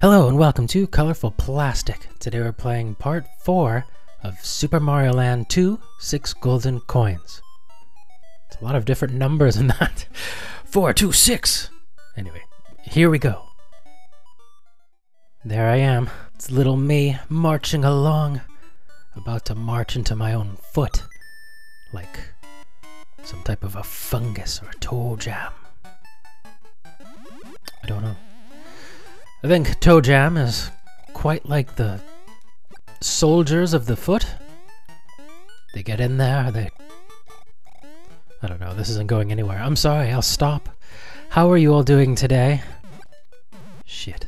Hello and welcome to Colorful Plastic. Today we're playing part 4 of Super Mario Land 2 6 Golden Coins. It's a lot of different numbers in that. 4, 2, 6! Anyway, here we go. There I am. It's little me marching along, about to march into my own foot, like some type of a fungus or a toe jam. I don't know. I think Toe Jam is quite like the soldiers of the foot. They get in there, they. I don't know, this isn't going anywhere. I'm sorry, I'll stop. How are you all doing today? Shit.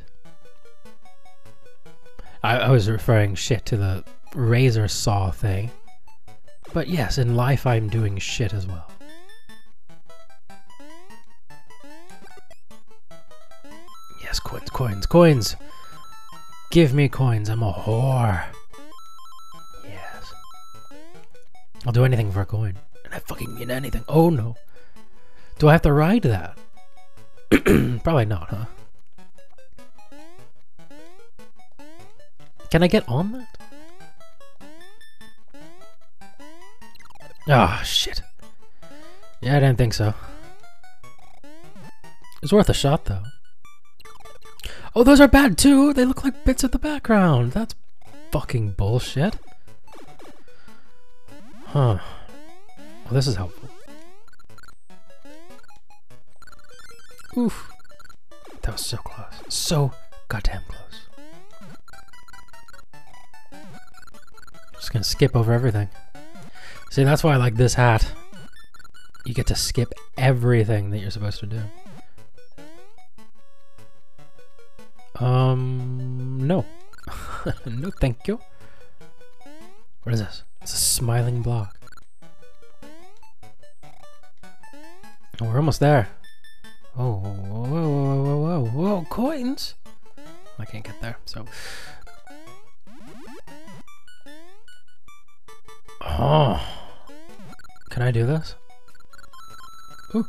I, I was referring shit to the razor saw thing. But yes, in life I'm doing shit as well. Yes, coins, coins, coins! Give me coins, I'm a whore. Yes. I'll do anything for a coin. And I fucking mean anything. Oh no. Do I have to ride that? Probably not, huh? Can I get on that? Ah, oh, shit. Yeah, I didn't think so. It's worth a shot, though. Oh, those are bad, too! They look like bits of the background! That's fucking bullshit. Huh. Well, this is helpful. Oof. That was so close. So goddamn close. Just gonna skip over everything. See, that's why I like this hat. You get to skip everything that you're supposed to do. Um, no. no, thank you. What is this? It's a smiling block. Oh, we're almost there. Oh, whoa, whoa, whoa, whoa, whoa, whoa, coins! I can't get there, so... Oh. Can I do this? Ooh.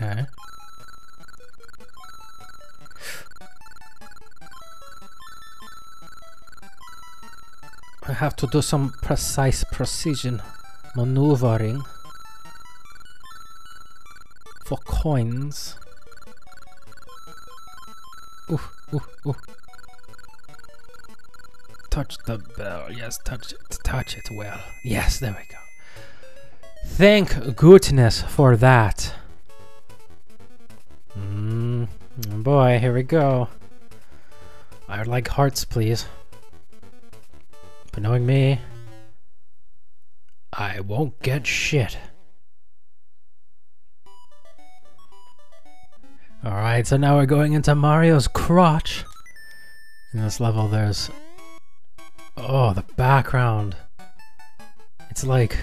Okay. I have to do some precise precision maneuvering for coins. Ooh, ooh, ooh. Touch the bell. Yes, touch it. Touch it well. Yes, there we go. Thank goodness for that. Mm, boy, here we go. I would like hearts, please. But knowing me, I won't get shit. Alright, so now we're going into Mario's crotch. In this level, there's... Oh, the background. It's like...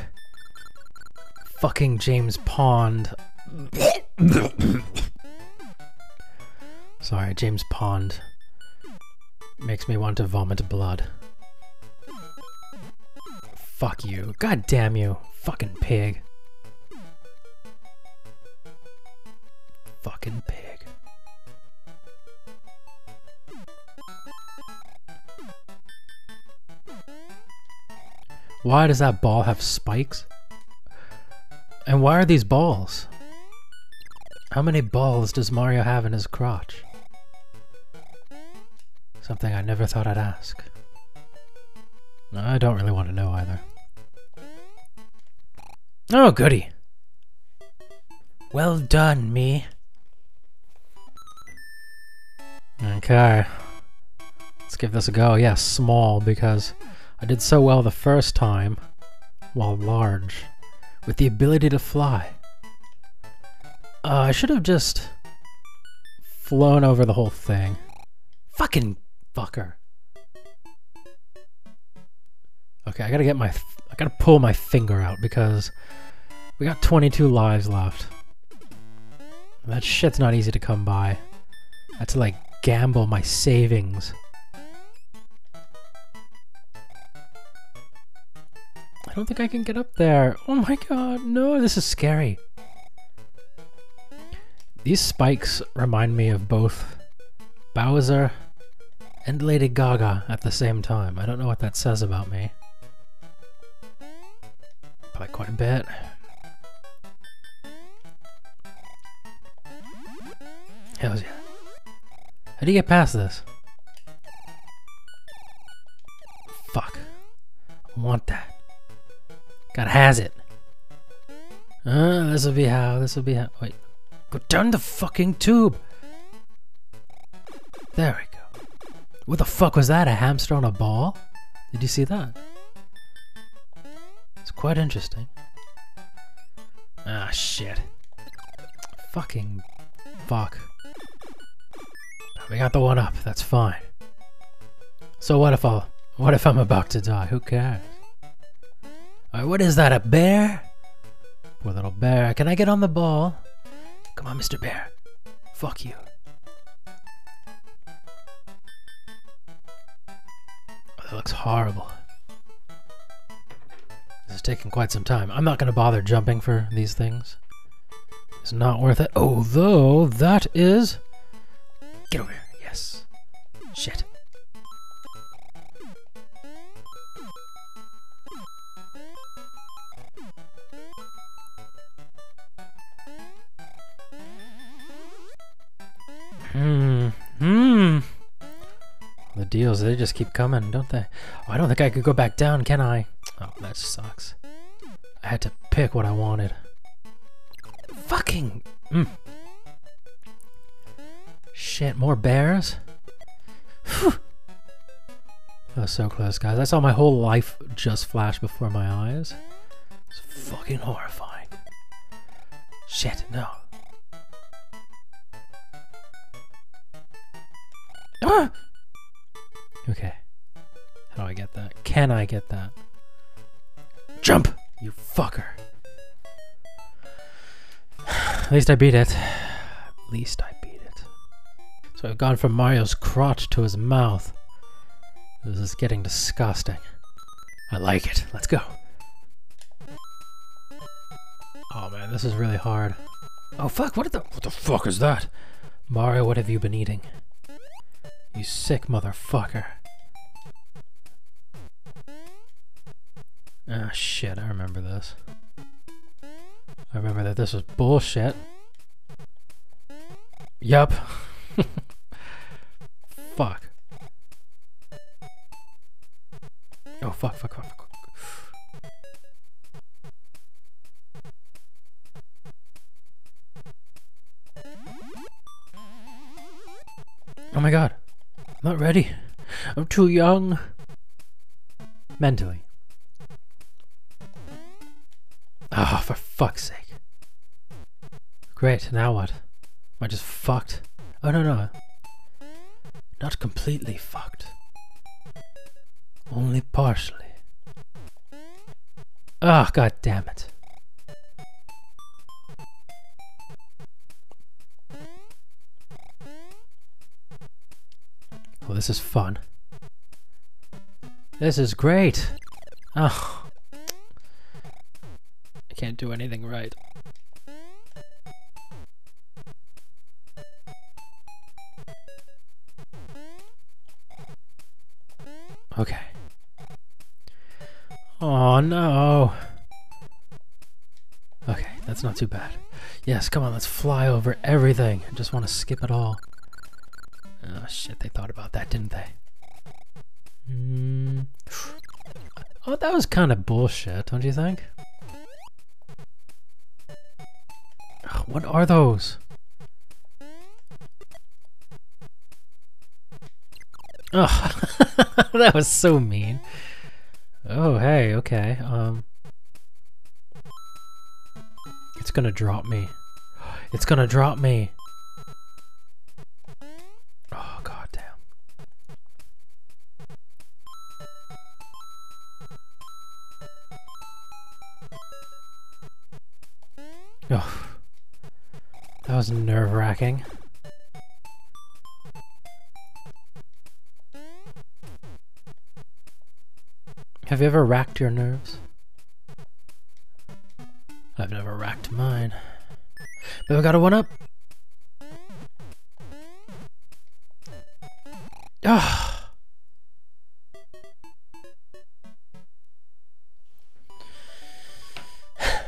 Fucking James Pond. Sorry, James Pond. Makes me want to vomit blood. Fuck you. God damn you. Fucking pig. Fucking pig. Why does that ball have spikes? And why are these balls? How many balls does Mario have in his crotch? Something I never thought I'd ask. I don't really want to know either. Oh, goody. Well done, me. Okay. Let's give this a go. Yeah, small, because I did so well the first time, while large, with the ability to fly. Uh, I should have just flown over the whole thing. Fucking fucker. Okay, I gotta get my... I gotta pull my finger out because we got 22 lives left. That shit's not easy to come by. I had to, like, gamble my savings. I don't think I can get up there. Oh my god, no, this is scary. These spikes remind me of both Bowser and Lady Gaga at the same time. I don't know what that says about me. Probably quite a bit. Hells yeah. How do you get past this? Fuck. I want that. God has it. Uh, this will be how, this will be how. Wait. Go down the fucking tube! There we go. What the fuck was that? A hamster on a ball? Did you see that? It's quite interesting. Ah, shit. Fucking fuck. We got the one up. That's fine. So what if I, what if I'm about to die? Who cares? Alright, what is that? A bear? Poor little bear. Can I get on the ball? Come on, Mr. Bear. Fuck you. That looks horrible. This is taking quite some time. I'm not going to bother jumping for these things. It's not worth it. Although, that is... Get over here. Yes. Shit. Hmm. Hmm. The deals, they just keep coming, don't they? Oh, I don't think I could go back down, can I? Oh, that sucks. I had to pick what I wanted. Fucking... Mm. Shit, more bears? Whew. That was so close, guys. I saw my whole life just flash before my eyes. It's fucking horrifying. Shit, no. Ah! Okay. How do I get that? Can I get that? Jump! You fucker. At least I beat it. At least I beat it. So I've gone from Mario's crotch to his mouth. This is getting disgusting. I like it. Let's go. Oh man, this is really hard. Oh fuck, what the what the fuck is that? Mario, what have you been eating? You sick motherfucker. Ah, shit, I remember this. I remember that this was bullshit. Yup. fuck. Oh, fuck, fuck, fuck, fuck. Oh my god. I'm not ready. I'm too young. Mentally. Oh, for fuck's sake. Great, now what? Am I just fucked? Oh, no, no. Not completely fucked. Only partially. Ah, oh, god damn it. Well, this is fun. This is great. Oh. Can't do anything right. Okay. Oh no. Okay, that's not too bad. Yes, come on, let's fly over everything. I just want to skip it all. Oh shit, they thought about that, didn't they? Mm. Oh, that was kind of bullshit, don't you think? What are those? Ugh, that was so mean. Oh, hey, okay. Um, it's gonna drop me. It's gonna drop me. was nerve-wracking. Have you ever racked your nerves? I've never racked mine. But we got a one-up! Ugh! Ah.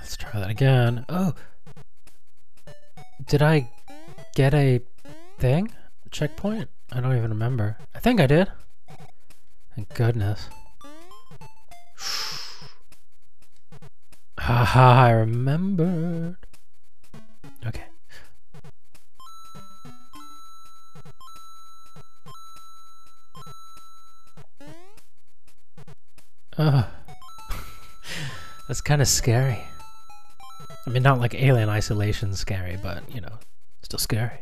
Let's try that again. Oh, did I get a thing? Checkpoint? I don't even remember. I think I did. Thank goodness. Haha, I remembered. Okay. Ugh. That's kind of scary. I mean, not like Alien Isolation scary, but, you know, still scary.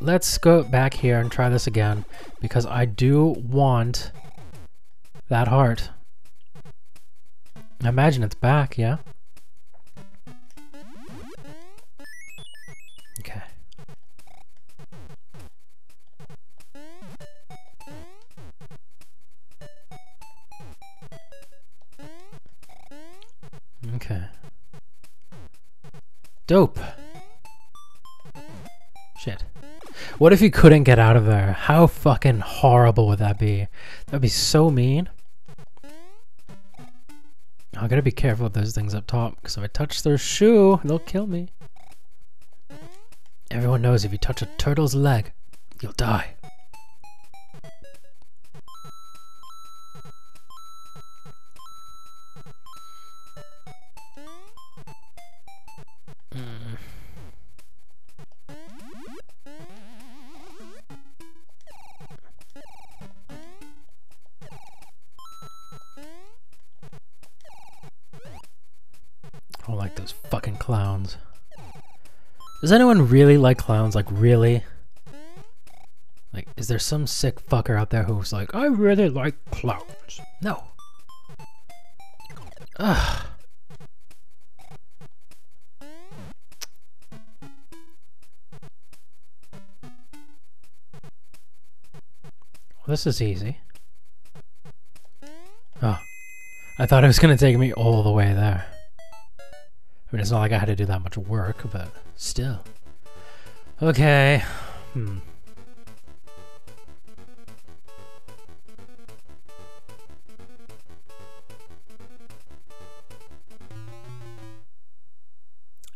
Let's go back here and try this again, because I do want that heart. I imagine it's back, yeah? Okay. Okay. Dope. Shit. What if you couldn't get out of there? How fucking horrible would that be? That'd be so mean. I gotta be careful with those things up top, because if I touch their shoe, they'll kill me. Everyone knows if you touch a turtle's leg, you'll die. Those fucking clowns. Does anyone really like clowns? Like, really? Like, is there some sick fucker out there who's like, I really like clowns? No. Ugh. This is easy. Oh. I thought it was going to take me all the way there. I mean, it's not like I had to do that much work, but still. Okay. Hmm.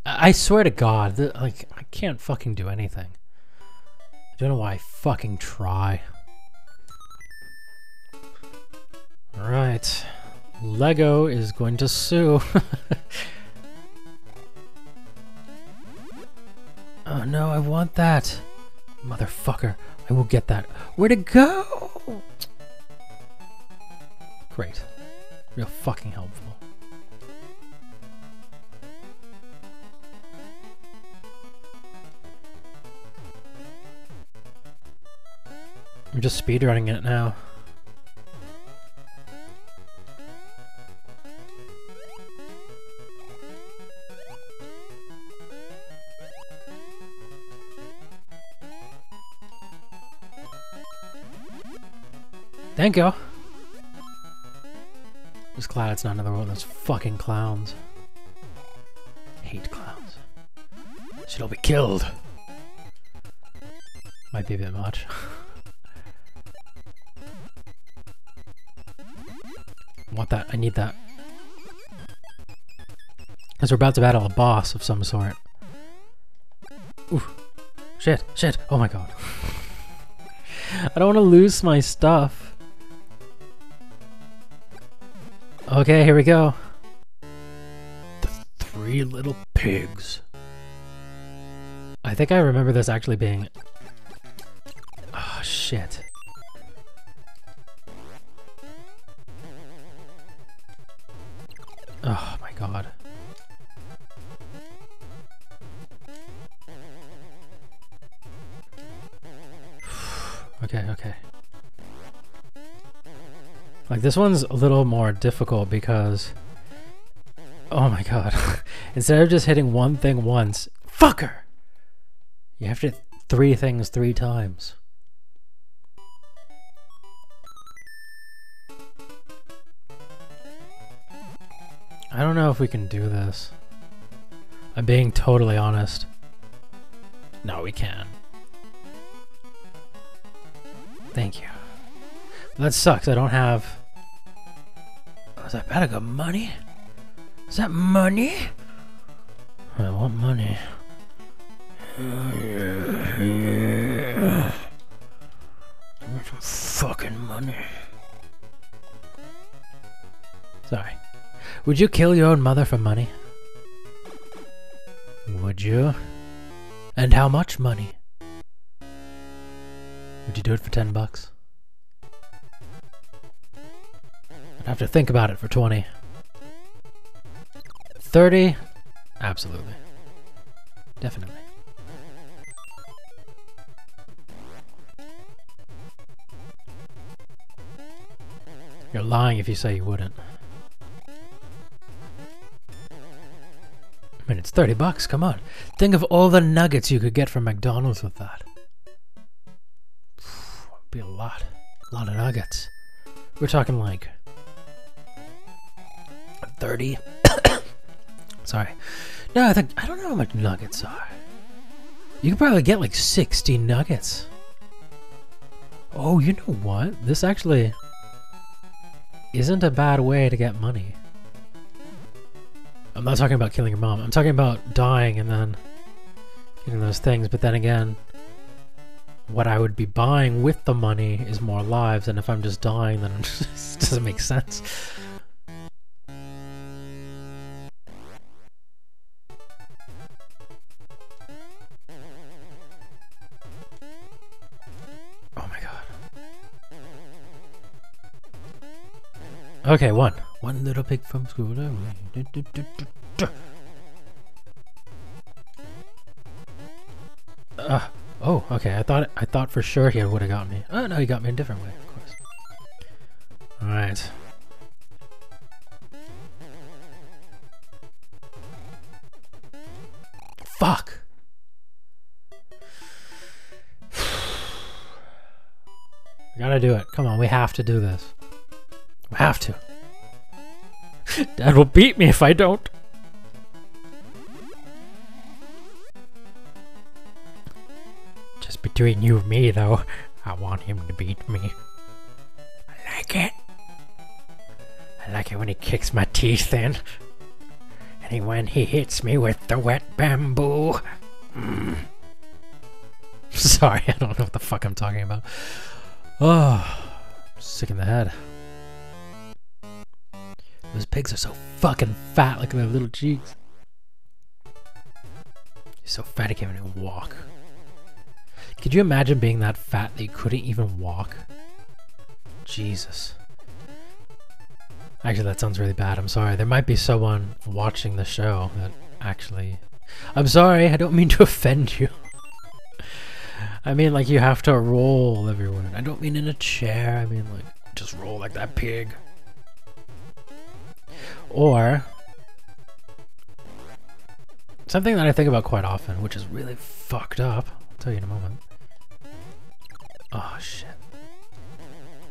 I swear to God, like I can't fucking do anything. I don't know why I fucking try. All right, Lego is going to sue. Oh no, I want that. Motherfucker, I will get that. Where'd it go? Great. Real fucking helpful. I'm just speedrunning it now. Thank you. Just glad it's not another one of those fucking clowns. Hate clowns. Should all be killed. Might be a bit much. Want that? I need that. Because we're about to battle a boss of some sort. Ooh. Shit, shit, oh my god. I don't want to lose my stuff. Okay, here we go. The Three Little Pigs. I think I remember this actually being... Oh, shit. Like this one's a little more difficult because Oh my god. Instead of just hitting one thing once, fucker. You have to hit three things three times. I don't know if we can do this. I'm being totally honest. No, we can. Thank you. That sucks. I don't have. Oh, is that bag of money? Is that money? I want money. some fucking money. Sorry. Would you kill your own mother for money? Would you? And how much money? Would you do it for 10 bucks? I'd have to think about it for 20. 30? Absolutely. Definitely. You're lying if you say you wouldn't. I mean, it's 30 bucks, come on. Think of all the nuggets you could get from McDonald's with that. Be a lot. A lot of nuggets. We're talking like 30. Sorry. No, I think I don't know how much nuggets are. You could probably get like 60 nuggets. Oh, you know what? This actually isn't a bad way to get money. I'm not talking about killing your mom. I'm talking about dying and then getting those things. But then again, what I would be buying with the money is more lives. And if I'm just dying, then it just doesn't make sense. Okay, one. One little pig from school uh, oh, okay. I thought I thought for sure he would have got me. Oh no, he got me a different way, of course. All right. Fuck. we gotta do it. Come on, we have to do this. Have to. Dad will beat me if I don't. Just between you and me, though, I want him to beat me. I like it. I like it when he kicks my teeth in. And when he hits me with the wet bamboo. Mm. Sorry, I don't know what the fuck I'm talking about. Oh, sick in the head. Those pigs are so fucking fat. Look at their little cheeks. So fat he can't even walk. Could you imagine being that fat that you couldn't even walk? Jesus. Actually, that sounds really bad. I'm sorry. There might be someone watching the show that actually... I'm sorry. I don't mean to offend you. I mean, like, you have to roll everywhere. I don't mean in a chair. I mean, like, just roll like that pig. Or something that I think about quite often, which is really fucked up. I'll tell you in a moment. Oh shit.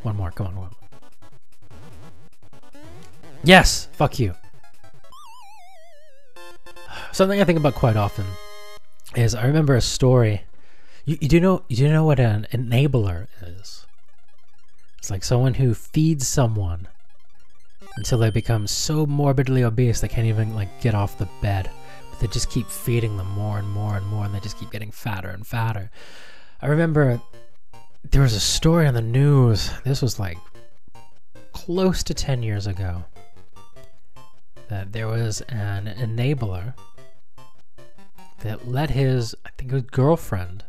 One more, come on, one. Yes! Fuck you. Something I think about quite often is I remember a story. You, you do know you do know what an enabler is? It's like someone who feeds someone until they become so morbidly obese they can't even like get off the bed. But they just keep feeding them more and more and more and they just keep getting fatter and fatter. I remember there was a story on the news. This was like close to 10 years ago. That there was an enabler that let his, I think it was girlfriend,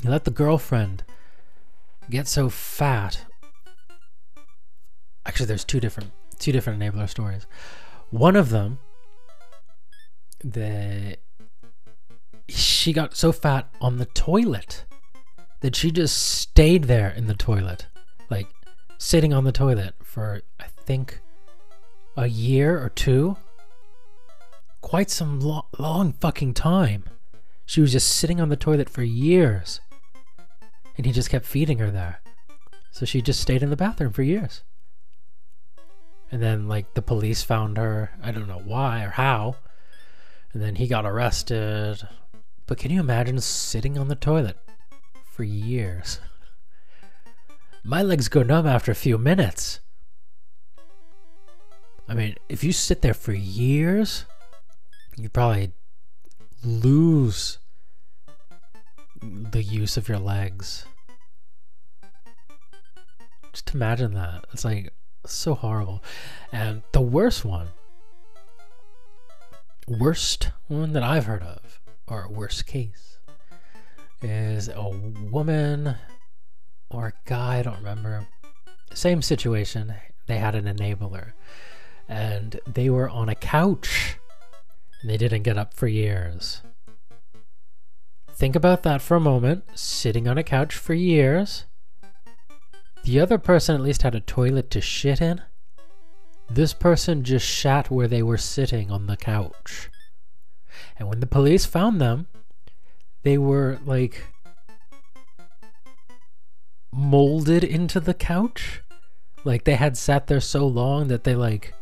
he let the girlfriend get so fat Actually, there's two different two different enabler stories. One of them, the she got so fat on the toilet that she just stayed there in the toilet, like sitting on the toilet for I think a year or two. Quite some lo- long fucking time. She was just sitting on the toilet for years. And he just kept feeding her there. So she just stayed in the bathroom for years. And then, like, the police found her. I don't know why or how. And then he got arrested. But can you imagine sitting on the toilet for years? My legs go numb after a few minutes. I mean, if you sit there for years, you probably lose the use of your legs. Just imagine that. It's like so horrible. And the worst one, worst one that I've heard of, or worst case, is a woman or a guy, I don't remember. Same situation. They had an enabler. And they were on a couch. And they didn't get up for years. Think about that for a moment. Sitting on a couch for years. The other person at least had a toilet to shit in. This person just shat where they were sitting on the couch. And when the police found them, they were like molded into the couch. Like they had sat there so long that they like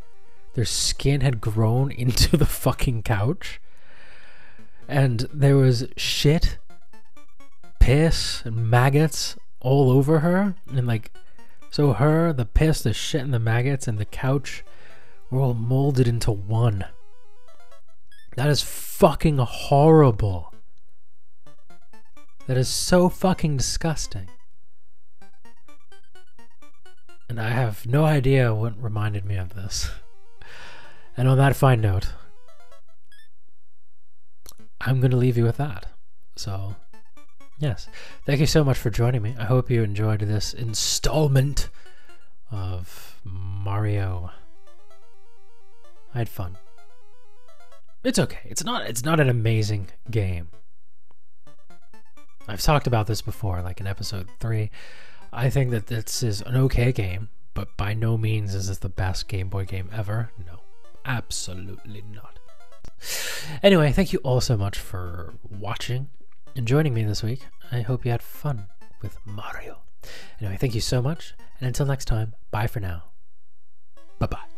their skin had grown into the fucking couch. And there was shit, piss, and maggots all over her. And like, so her, the piss, the shit, and the maggots, and the couch were all molded into one. That is fucking horrible. That is so fucking disgusting. And I have no idea what reminded me of this. And on that fine note, I'm going to leave you with that. So, yes. Thank you so much for joining me. I hope you enjoyed this installment of Mario. I had fun. It's okay. It's not it's not an amazing game. I've talked about this before like in episode 3. I think that this is an okay game, but by no means is this the best Game Boy game ever. No. Absolutely not. Anyway, thank you all so much for watching and joining me this week. I hope you had fun with Mario. Anyway, thank you so much, and until next time, bye for now. Bye bye.